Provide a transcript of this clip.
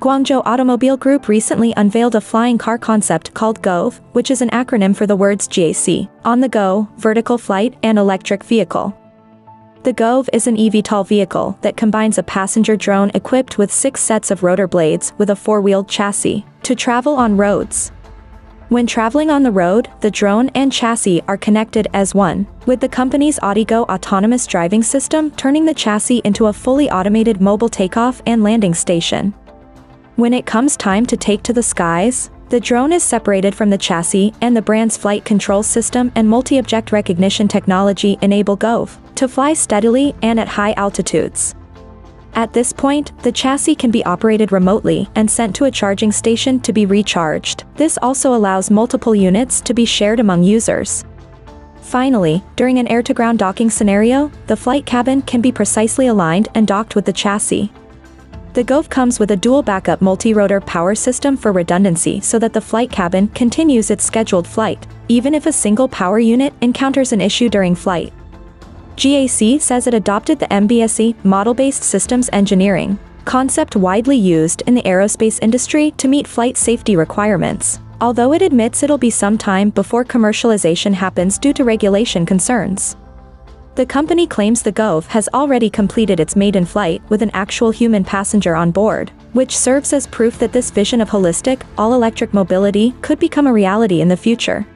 Guangzhou Automobile Group recently unveiled a flying car concept called GOVE, which is an acronym for the words GAC, on the go, vertical flight, and electric vehicle. The GOVE is an eVTOL vehicle that combines a passenger drone equipped with six sets of rotor blades with a four-wheeled chassis to travel on roads. When traveling on the road, the drone and chassis are connected as one, with the company's ADiGO autonomous driving system turning the chassis into a fully automated mobile takeoff and landing station. When it comes time to take to the skies, the drone is separated from the chassis and the brand's flight control system and multi-object recognition technology enable GOVE to fly steadily and at high altitudes. At this point, the chassis can be operated remotely and sent to a charging station to be recharged. This also allows multiple units to be shared among users. Finally, during an air-to-ground docking scenario, the flight cabin can be precisely aligned and docked with the chassis. The Gove comes with a dual backup multi-rotor power system for redundancy so that the flight cabin continues its scheduled flight, even if a single power unit encounters an issue during flight. GAC says it adopted the MBSE model-based systems engineering concept widely used in the aerospace industry to meet flight safety requirements, although it admits it'll be some time before commercialization happens due to regulation concerns. The company claims the Gove has already completed its maiden flight with an actual human passenger on board, which serves as proof that this vision of holistic, all-electric mobility could become a reality in the future.